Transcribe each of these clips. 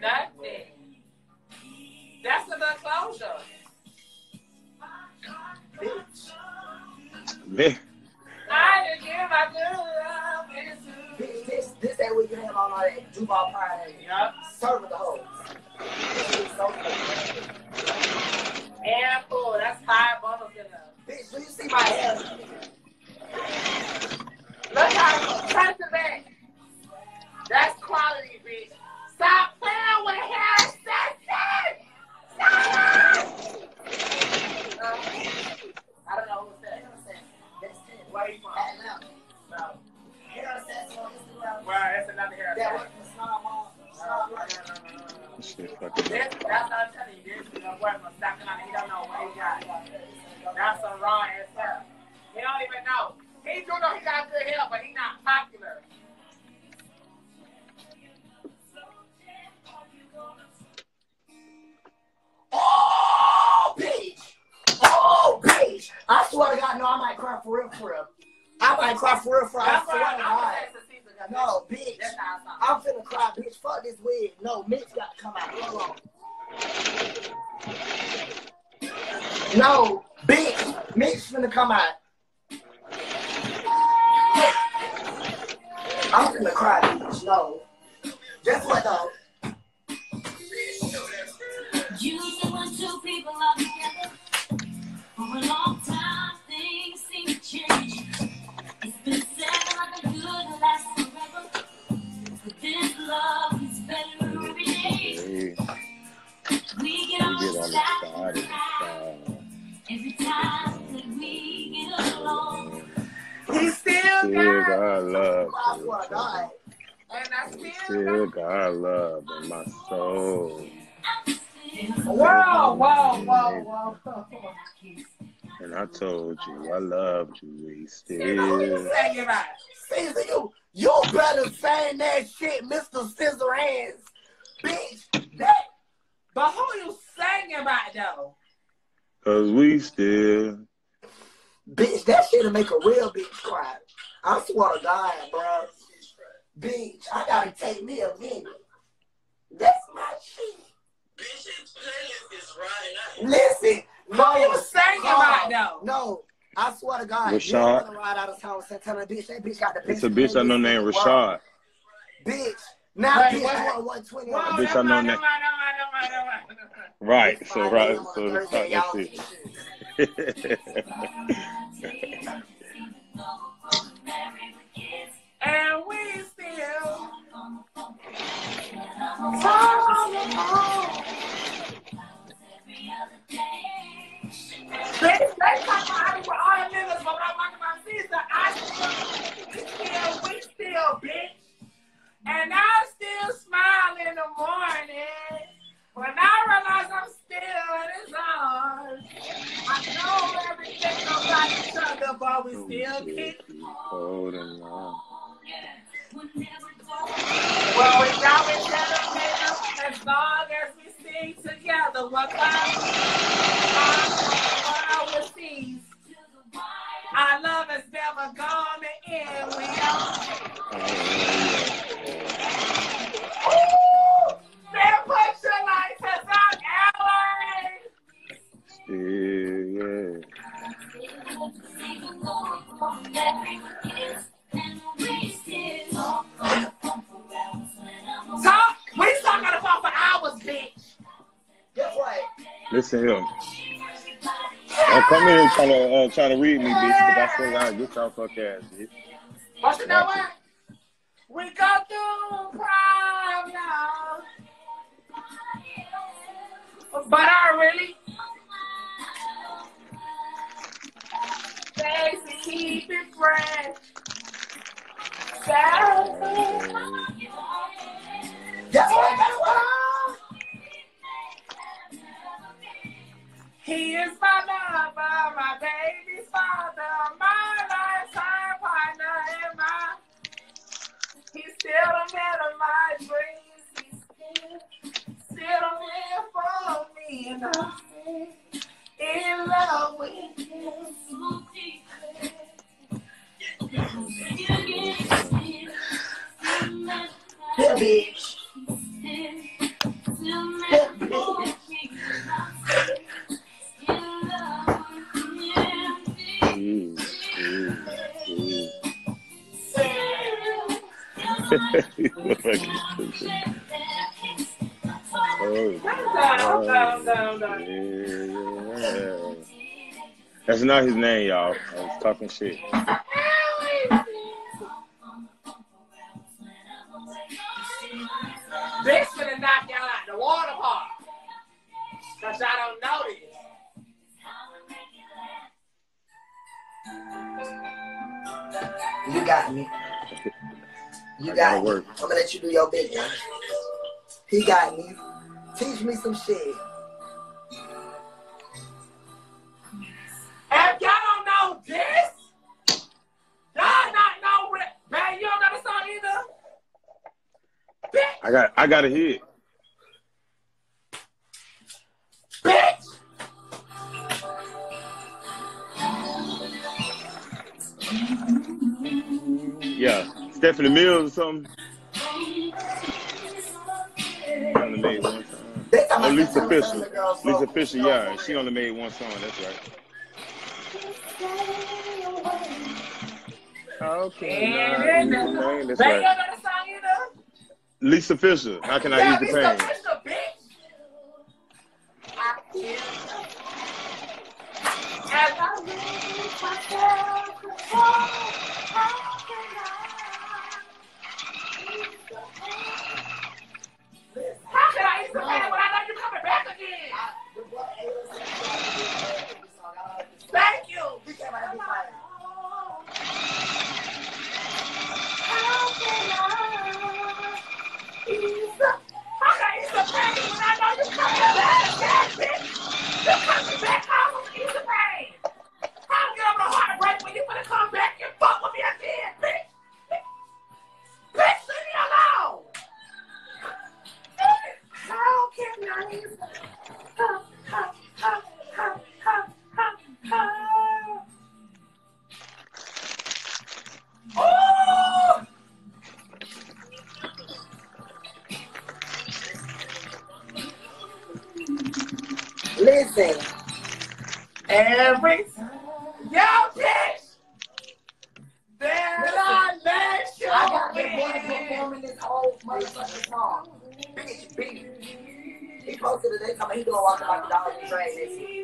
Nothing. That's a good closure. Man, I didn't give my good love. Bitch, this, this that we can have on all that Duval Pride. Yup. Serving the hoes. This is so. And full. That's five bottles in there. Bitch, do you see my hair? Look how touch the back. That's quality, bitch. Stop 哇，我的天！Swear to God, no, I might cry for real, for real. I might cry for real, for real. I swear to I'm God. gonna the season. No, bitch. I I'm finna cry, bitch. Fuck this wig. No, Mitch got to come out. Hold on. No, bitch. Mitch finna come out. I'm finna cry, bitch. No. Guess what, though? Usually when two people are together for a long And I told you I loved you. We See, who you still. saying about? Caesar, you, you better saying that shit, Mr. Scissor Hands. Bitch, that, But who you singing about though? Cause we still. bitch, that shit'll make a real bitch cry. I swear to God, bro. Bitch, I gotta take me a minute. That's my shit. Bitch's playlist is right out. Listen, no, Who you singing about though? No, I swear to God, you Rashad. don't wanna ride out of town and tell a bitch that bitch got the It's a bitch I know named the world. Rashad. Bitch, now Wait, bitch, what? I 120 Whoa, bitch I know mind, that- mind, mind, mind. Right. So right. I'm So that's Thursday, not y'all. And we still They, they talk about it all the niggas, but I'm talking about sister, I still, we still, bitch. And I still smile in the morning when I realize I'm still in his arms. I know everything about each other, but we still keep. Holding on. Well, we got each other, as long as we sing together. What kind is never gonna end. We are. Man, put your lights us out, LA. Still, yeah. Talk. We talking on the phone for hours, bitch. Guess what? Listen here. Here trying to uh, trying to read me, bitch. But I still gotta get fuck ass, bitch. But you know what? We go through problems. But I really keep it fresh. What? He is my lover, my baby's father, my lifetime partner, and my. He's still the man of my dreams. He's still, the man for me, and I'm in love with him. Yeah, bitch. Oh. That's not his name, y'all. I was talking shit. This finna knock y'all out the water park. Cause y'all don't know this. You got me. You I got gotta me. work. I'm gonna let you do your business. He got me. Teach me some shit. If y'all don't know this, y'all not know what. Man, you don't know the song either. Bitch, I got I got a hit. bitch. Stephanie Mills or something. She only made one song. Oh, Lisa some Fischer. Lisa vocal. Fischer, yeah. She only made one song, that's right. Okay. Nah, then, ease That's right. don't know the song either. Lisa Fischer. How can I Yeah, ease the Lisa pain? Listen, Every time. Yo, bitch! I let you I got the boy performing this whole motherfucking song. Bitch, bitch. He posted it. They talking he doing walking like a dog in the train. This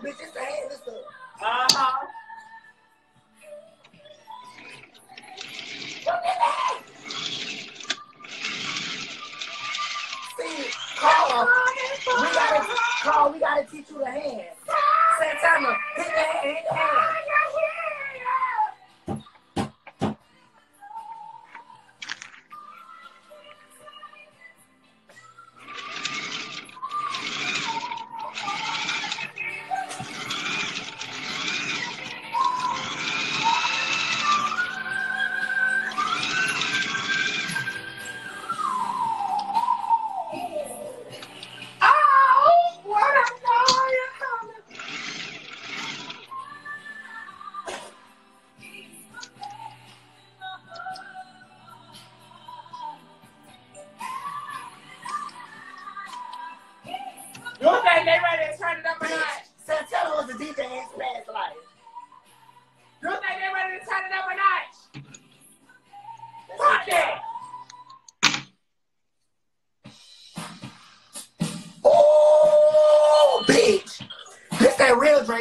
too, bitch. It's the hand. It's the. Uh-huh. See, Carl, we gotta, Carl, we gotta teach you the hand.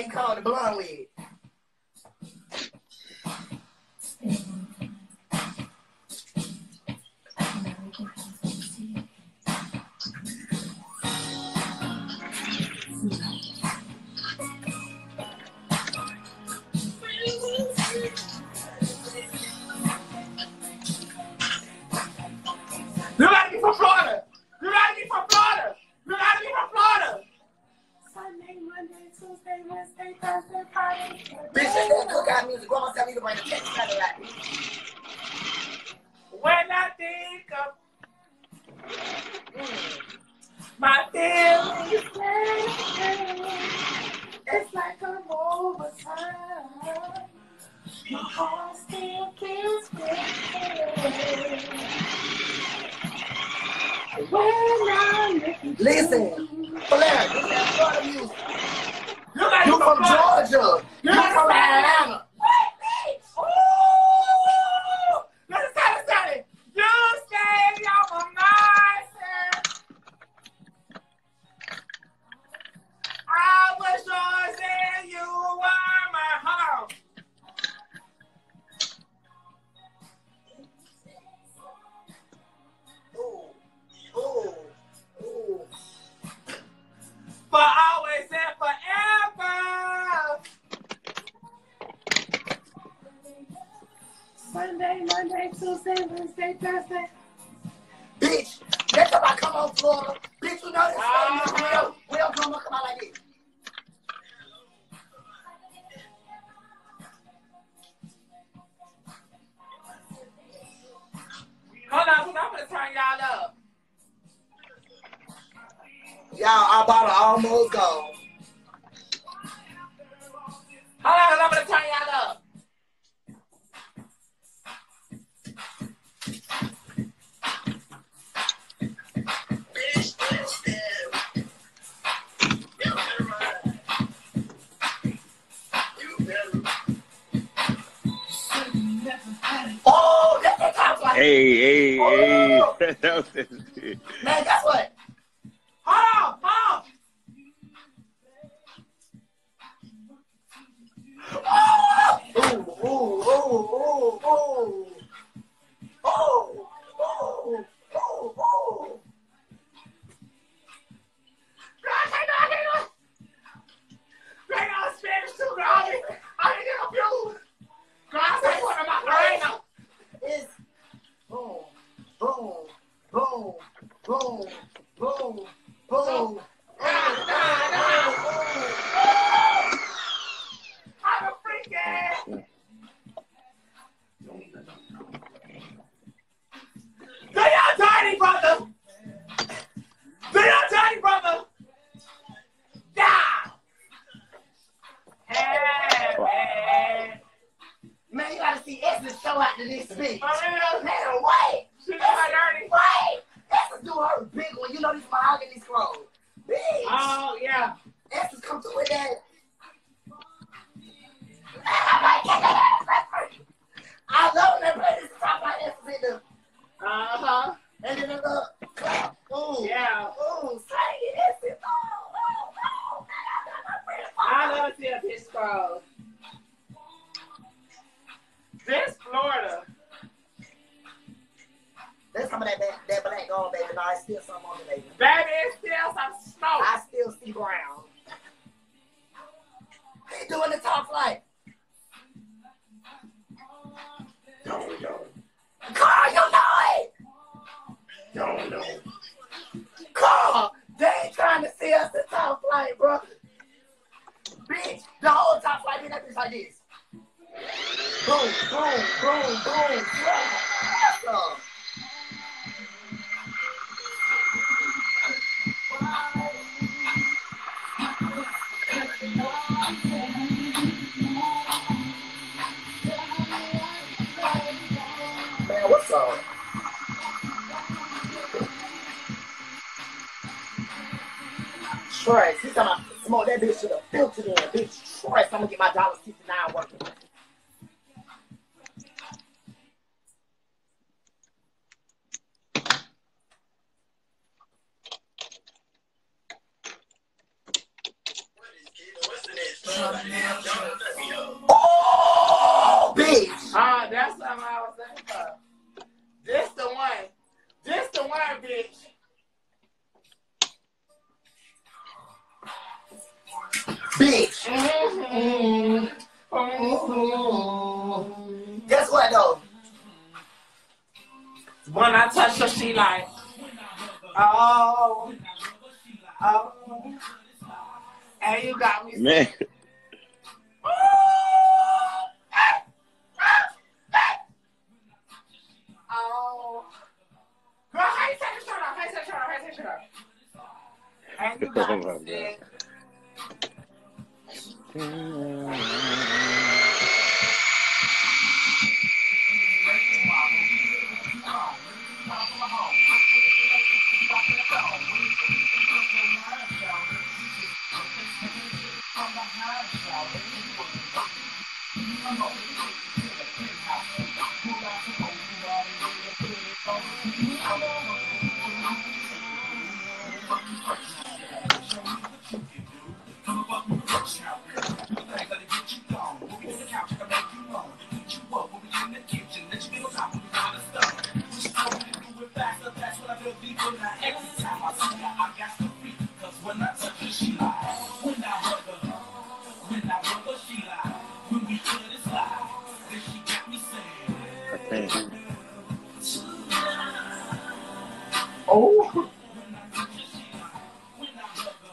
Real Drake called the blonde wig. My heart still feels good. When I'm Listen, Flair, this Florida music. You You from Georgia. You from Atlanta. Y'all up. Y'all, our bottle almost gone. Hold on, hold on, I'm gonna turn y'all up. Bitch, bitch, bitch. You better run. You better. Oh, that's the top. Hey, hey, hey. That was it. Man, guess what? Come top flight. Don't know. Carl, you know it. Don't know. Carl, they ain't trying to see us the top flight, bro. Bitch, the whole top flight be like this, like this. Boom, boom, boom, boom. Yeah. Tress. He's talking about smoke that bitch to the filter in, bitch. Tress. I'm gonna get my dollar sixty nine working. What's the next? Y'all let me know. Oh, bitch. Ah, that's what I was thinking about. This the one. This the one, bitch. Bitch. Guess what though? When I touch her, she like, oh, oh. And you got me. Man, Oh, her. And you Oh got my to God. say, I oh.